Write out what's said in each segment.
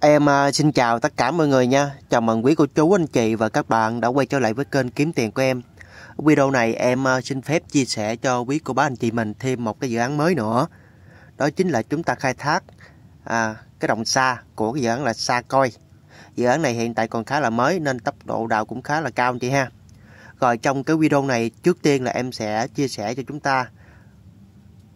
Em à, xin chào tất cả mọi người nha. Chào mừng quý cô chú, anh chị và các bạn đã quay trở lại với kênh Kiếm Tiền của em. Video này em à, xin phép chia sẻ cho quý cô bác anh chị mình thêm một cái dự án mới nữa. Đó chính là chúng ta khai thác à, cái đồng xa của cái dự án là Sa Coi. Dự án này hiện tại còn khá là mới nên tốc độ đào cũng khá là cao anh chị ha. Rồi trong cái video này trước tiên là em sẽ chia sẻ cho chúng ta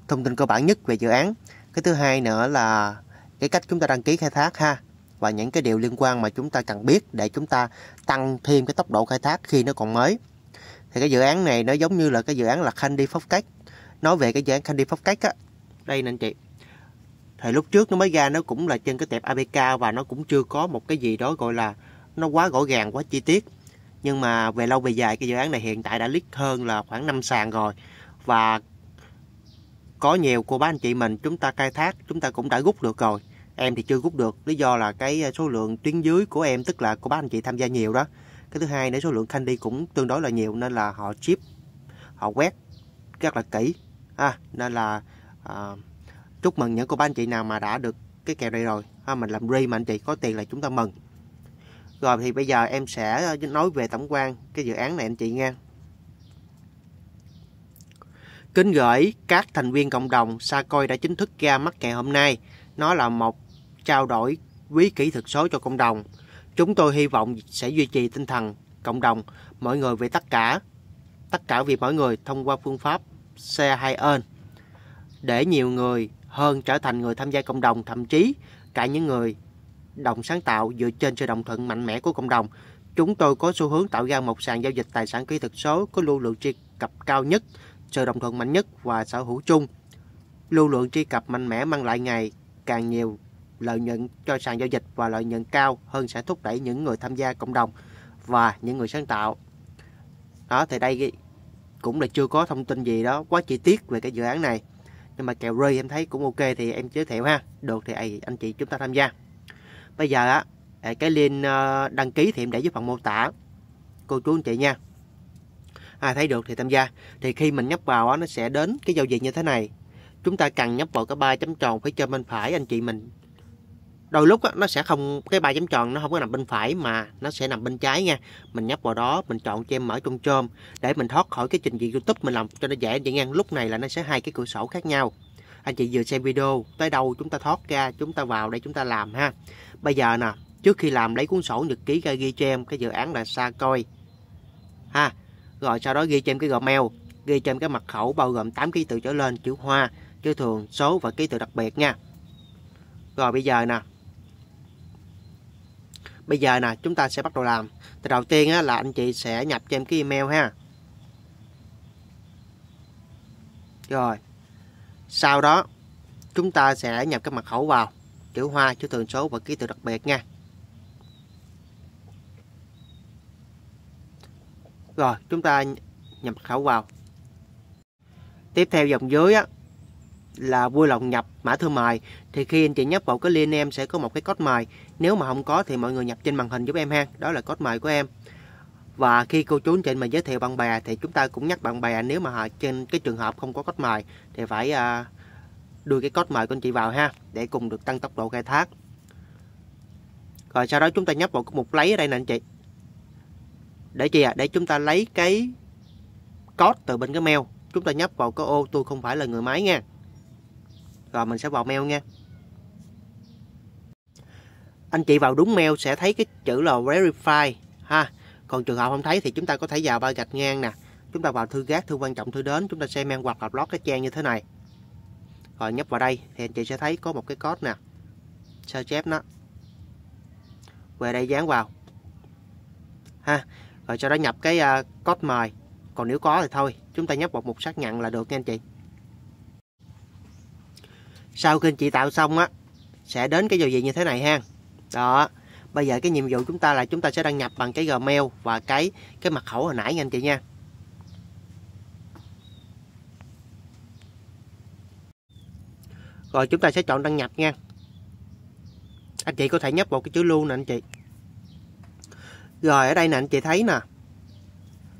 thông tin cơ bản nhất về dự án. Cái thứ hai nữa là cái cách chúng ta đăng ký khai thác ha và những cái điều liên quan mà chúng ta cần biết để chúng ta tăng thêm cái tốc độ khai thác khi nó còn mới. Thì cái dự án này nó giống như là cái dự án là Candy Phóc Cách. Nói về cái dự án Candy Phóc Cách á, đây nè anh chị. Thì lúc trước nó mới ra nó cũng là trên cái tệp APK và nó cũng chưa có một cái gì đó gọi là nó quá rõ ràng, quá chi tiết. Nhưng mà về lâu về dài cái dự án này hiện tại đã lít hơn là khoảng 5 sàn rồi. Và có nhiều cô bác anh chị mình chúng ta khai thác chúng ta cũng đã rút được rồi em thì chưa rút được. Lý do là cái à, số lượng tuyến dưới của em tức là cô bác anh chị tham gia nhiều đó. Cái thứ hai nữa số lượng candy cũng tương đối là nhiều nên là họ chip họ quét rất là kỹ. À, nên là à, chúc mừng những cô bác anh chị nào mà đã được cái kèo này rồi. À, mình làm ri mà anh chị có tiền là chúng ta mừng. Rồi thì bây giờ em sẽ à, nói về tổng quan cái dự án này anh chị nghe Kính gửi các thành viên cộng đồng, Sacoin đã chính thức ra mắt ngày hôm nay. Nó là một trao đổi quý kỹ thuật số cho cộng đồng. Chúng tôi hy vọng sẽ duy trì tinh thần cộng đồng, mọi người về tất cả, tất cả vì mọi người thông qua phương pháp xe hai ơn. Để nhiều người hơn trở thành người tham gia cộng đồng, thậm chí cả những người đồng sáng tạo dựa trên sự đồng thuận mạnh mẽ của cộng đồng. Chúng tôi có xu hướng tạo ra một sàn giao dịch tài sản kỹ thuật số có lưu lượng truy cập cao nhất sự đồng thuận mạnh nhất và sở hữu chung. Lưu lượng truy cập mạnh mẽ mang lại ngày càng nhiều lợi nhuận cho sàn giao dịch và lợi nhuận cao hơn sẽ thúc đẩy những người tham gia cộng đồng và những người sáng tạo. Đó thì đây cũng là chưa có thông tin gì đó quá chi tiết về cái dự án này. Nhưng mà kèo rơi em thấy cũng ok thì em giới thiệu ha. Được thì anh chị chúng ta tham gia. Bây giờ á à, cái link ờ, đăng ký thì em để dưới phần mô tả. Cô chú anh chị nha ai thấy được thì tham gia thì khi mình nhấp vào á, nó sẽ đến cái giao diện như thế này chúng ta cần nhấp vào cái ba chấm tròn phía trên bên phải anh chị mình. Đôi lúc á, nó sẽ không cái ba chấm tròn nó không có nằm bên phải mà nó sẽ nằm bên trái nha. Mình nhấp vào đó mình chọn cho em mở trong chôm để mình thoát khỏi cái trình duyệt youtube mình làm cho nó dễ anh chị lúc này là nó sẽ hai cái cửa sổ khác nhau. Anh chị vừa xem video tới đâu chúng ta thoát ra chúng ta vào đây chúng ta làm ha. Bây giờ nè trước khi làm lấy cuốn sổ nhật ký ra ghi cho em cái dự án là xa coi. Ha rồi sau đó ghi cho em cái gmail ghi cho em cái mật khẩu bao gồm 8 ký tự trở lên chữ hoa chữ thường số và ký tự đặc biệt nha. Rồi bây giờ nè. Bây giờ nè chúng ta sẽ bắt đầu làm. Thì đầu tiên á, là anh chị sẽ nhập cho em cái email ha. Rồi. Sau đó chúng ta sẽ nhập cái mật khẩu vào. Chữ hoa chữ thường số và ký tự đặc biệt nha. Rồi chúng ta nhập mật khẩu vào. Tiếp theo dòng dưới á, là vui lòng nhập mã thư mời thì khi anh chị nhấp vào cái link em sẽ có một cái code mời. Nếu mà không có thì mọi người nhập trên màn hình giúp em ha đó là code mời của em. Và khi cô chú anh chị mà giới thiệu bạn bè thì chúng ta cũng nhắc bạn bè nếu mà họ trên cái trường hợp không có code mời thì phải uh, đưa cái code mời của anh chị vào ha để cùng được tăng tốc độ khai thác. Rồi sau đó chúng ta nhấp vào cái mục lấy ở đây nè anh chị. Để chi à để chúng ta lấy cái code từ bên cái mail. Chúng ta nhấp vào cái ô tôi không phải là người máy nha rồi mình sẽ vào mail nha. Anh chị vào đúng mail sẽ thấy cái chữ là verify ha. Còn trường hợp không thấy thì chúng ta có thể vào ba gạch ngang nè. Chúng ta vào thư gác thư quan trọng thư đến. Chúng ta xem mang hoặc là lót cái trang như thế này. Rồi nhấp vào đây thì anh chị sẽ thấy có một cái code nè. Sao chép nó? Về đây dán vào. Ha rồi sau đó nhập cái uh, code mời. Còn nếu có thì thôi chúng ta nhấp vào mục xác nhận là được nha anh chị sau khi anh chị tạo xong á, sẽ đến cái giao diện như thế này ha. Đó, bây giờ cái nhiệm vụ chúng ta là chúng ta sẽ đăng nhập bằng cái gmail và cái cái mật khẩu hồi nãy nha anh chị nha. Rồi chúng ta sẽ chọn đăng nhập nha. Anh chị có thể nhấp vào cái chữ lưu nè anh chị. Rồi ở đây nè anh chị thấy nè,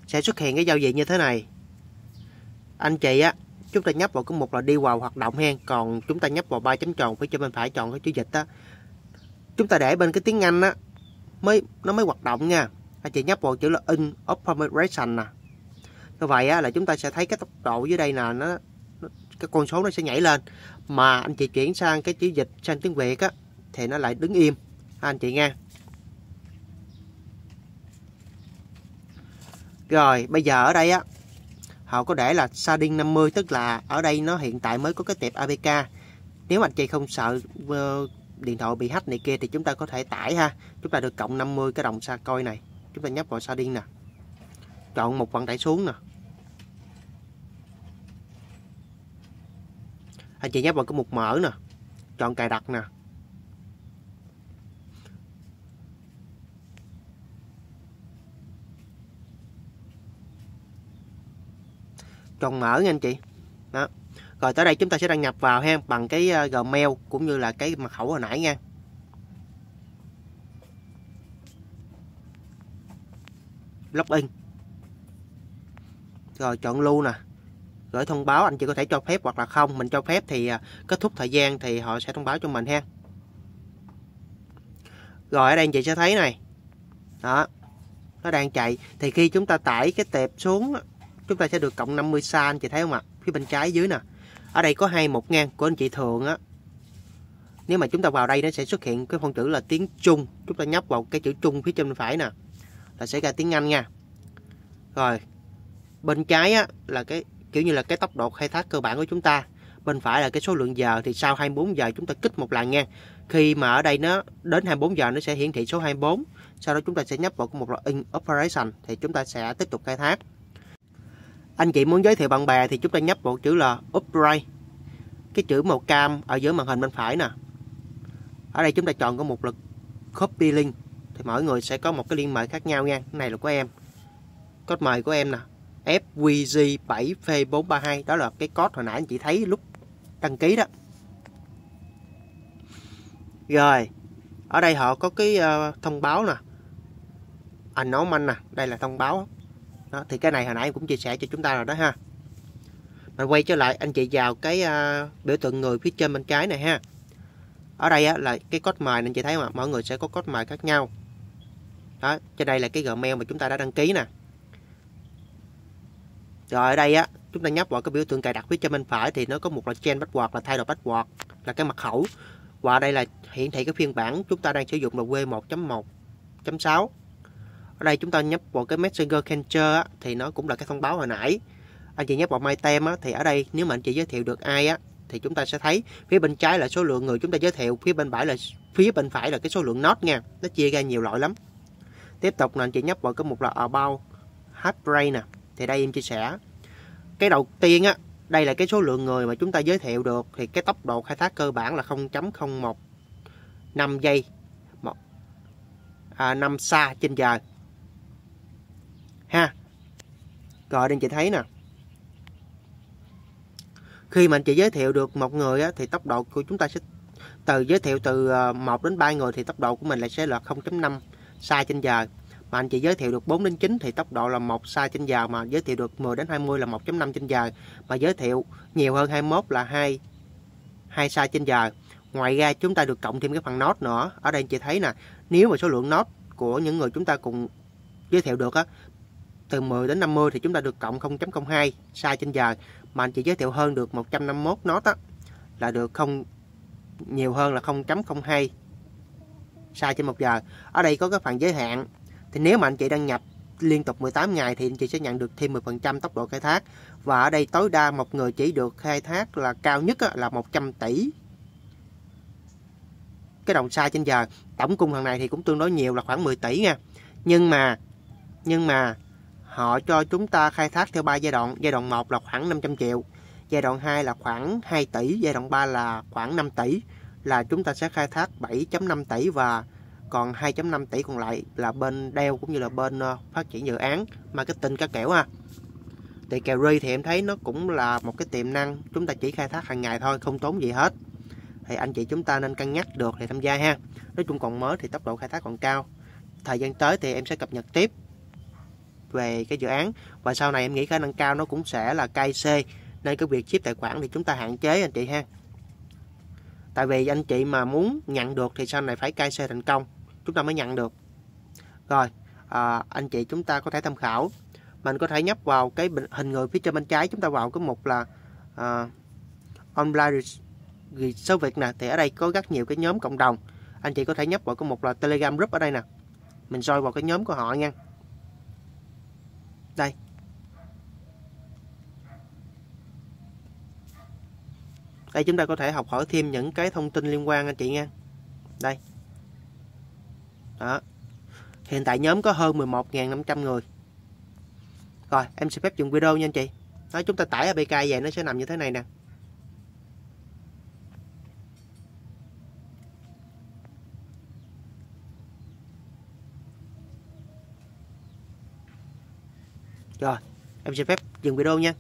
sẽ xuất hiện cái giao diện như thế này. Anh chị á chúng ta nhấp vào cái mục là đi vào hoạt động hen. Còn chúng ta nhấp vào ba chấm tròn phía trên bên phải chọn cái chữ dịch á. Chúng ta để bên cái tiếng Anh á mới nó mới hoạt động nha. Anh chị nhấp vào chữ là in operation nè. Như vậy á, là chúng ta sẽ thấy cái tốc độ dưới đây là nó, nó cái con số nó sẽ nhảy lên. Mà anh chị chuyển sang cái chữ dịch sang tiếng Việt á thì nó lại đứng im. Ha, anh chị nghe. Rồi bây giờ ở đây á họ có để là Sardin 50 tức là ở đây nó hiện tại mới có cái tệp APK nếu mà anh chị không sợ uh, điện thoại bị hack này kia thì chúng ta có thể tải ha. Chúng ta được cộng 50 cái đồng xa coi này. Chúng ta nhấp vào Sardin nè. Chọn một vận tải xuống nè. Anh chị nhấp vào cái mục mở nè. Chọn cài đặt nè. Chọn mở nha anh chị. Đó. Rồi tới đây chúng ta sẽ đăng nhập vào ha, bằng cái ờ, Gmail cũng như là cái mật khẩu hồi nãy nha. Login. Rồi chọn lưu nè. Gửi thông báo, anh chị có thể cho phép hoặc là không. Mình cho phép thì ờ, kết thúc thời gian thì họ sẽ thông báo cho mình ha. Rồi ở đây anh chị sẽ thấy này. Đó. Nó đang chạy. Thì khi chúng ta tải cái tệp xuống chúng ta sẽ được cộng 50 xa anh chị thấy không ạ? Phía bên trái dưới nè. Ở đây có hai một ngang của anh chị thường á. Nếu mà chúng ta vào đây nó sẽ xuất hiện cái phông chữ là tiếng Trung. Chúng ta nhấp vào cái chữ Trung phía trên bên phải nè, là sẽ ra tiếng Anh nha. Rồi, bên trái á là cái, kiểu như là cái tốc độ khai thác cơ bản của chúng ta. Bên phải là cái số lượng giờ, thì sau 24 giờ chúng ta kích một lần nha khi mà ở đây nó, đến 24 giờ nó sẽ hiển thị số 24 sau đó chúng ta sẽ nhấp vào một loại in operation, thì chúng ta sẽ tiếp tục khai thác anh chị muốn giới thiệu bạn bè thì chúng ta nhấp vào chữ là upright. Cái chữ màu cam ở dưới màn hình bên phải nè. Ở đây chúng ta chọn có một lực copy link. Thì mỗi người sẽ có một cái liên mời khác nhau nha. Cái này là của em. Code mời của em nè. FWG7P432 đó là cái code hồi nãy anh chị thấy lúc đăng ký đó. Rồi. Ở đây họ có cái uh, thông báo nè. À, anh nói manh nè. Đây là thông báo đó, thì cái này hồi nãy em cũng chia sẻ cho chúng ta rồi đó ha. Mình quay trở lại anh chị vào cái uh, biểu tượng người phía trên bên trái này ha. Ở đây á, là cái code mời anh chị thấy mà mọi người sẽ có code mời khác nhau. Đó trên đây là cái gmail mà chúng ta đã đăng ký nè. Rồi ở đây á chúng ta nhấp vào cái biểu tượng cài đặt phía trên bên phải thì nó có một là change password là thay đổi password là cái mật khẩu. Và đây là hiển thị cái phiên bản chúng ta đang sử dụng là W1.1.6 ở đây chúng ta nhấp vào cái Messenger Cancer á, thì nó cũng là cái thông báo hồi nãy. Anh chị nhấp vào My Tem á, thì ở đây nếu mà anh chị giới thiệu được ai á thì chúng ta sẽ thấy phía bên trái là số lượng người chúng ta giới thiệu phía bên phải là phía bên phải là cái số lượng nốt nha nó chia ra nhiều loại lắm. Tiếp tục là anh chị nhấp vào cái mục là about Heartbreak nè thì đây em chia sẻ. Cái đầu tiên á đây là cái số lượng người mà chúng ta giới thiệu được thì cái tốc độ khai thác cơ bản là 0.01 5 giây một à, 5 xa trên giờ ha. Rồi đây anh chị thấy nè. Khi mà anh chị giới thiệu được một người á, thì tốc độ của chúng ta sẽ từ giới thiệu từ ờ, 1 đến 3 người thì tốc độ của mình lại sẽ là 0.5 sai trên giờ. Mà anh chị giới thiệu được 4 đến 9 thì tốc độ là 1 sai trên giờ mà giới thiệu được 10 đến 20 là 1.5 trên giờ. Mà giới thiệu nhiều hơn 21 là 2 2 sai trên giờ. Ngoài ra chúng ta được cộng thêm cái phần nốt nữa. Ở đây anh chị thấy nè nếu mà số lượng nốt của những người chúng ta cùng giới thiệu được á từ 10 đến 50 thì chúng ta được cộng 0.02 sai trên giờ. Mà anh chị giới thiệu hơn được 151 nốt á, là được không, nhiều hơn là 0.02 sai trên một giờ. Ở đây có cái phần giới hạn. Thì nếu mà anh chị đăng nhập liên tục 18 ngày thì anh chị sẽ nhận được thêm 10% tốc độ khai thác. Và ở đây tối đa một người chỉ được khai thác là cao nhất là 100 tỷ. Cái đồng sai trên giờ. Tổng cung hàng này thì cũng tương đối nhiều là khoảng 10 tỷ nha. Nhưng mà nhưng mà họ cho chúng ta khai thác theo 3 giai đoạn. Giai đoạn 1 là khoảng 500 triệu, giai đoạn 2 là khoảng 2 tỷ, giai đoạn 3 là khoảng 5 tỷ là chúng ta sẽ khai thác 7.5 tỷ và còn 2.5 tỷ còn lại là bên đeo cũng như là bên ờ, phát triển dự án marketing các kiểu ha. Thì carry thì em thấy nó cũng là một cái tiềm năng chúng ta chỉ khai thác hàng ngày thôi, không tốn gì hết. Thì anh chị chúng ta nên cân nhắc được thì tham gia ha. Nói chung còn mới thì tốc độ khai thác còn cao. Thời gian tới thì em sẽ cập nhật tiếp về cái dự án. Và sau này em nghĩ khả năng cao nó cũng sẽ là KC nên cái việc chip tài khoản thì chúng ta hạn chế anh chị ha. Tại vì anh chị mà muốn nhận được thì sau này phải KC thành công. Chúng ta mới nhận được. Rồi à, anh chị chúng ta có thể tham khảo. Mình có thể nhấp vào cái hình người phía trên bên trái. Chúng ta vào cái mục là à, online số việc nè. Thì ở đây có rất nhiều cái nhóm cộng đồng. Anh chị có thể nhấp vào cái mục là telegram group ở đây nè. Mình soi vào cái nhóm của họ nha đây. Đây, chúng ta có thể học hỏi thêm những cái thông tin liên quan anh chị nha. Đây. Đó. Hiện tại nhóm có hơn 11.500 người. Rồi, em xin phép dùng video nha anh chị. Nói, chúng ta tải APK về nó sẽ nằm như thế này nè. Rồi, em xin phép dừng video nha.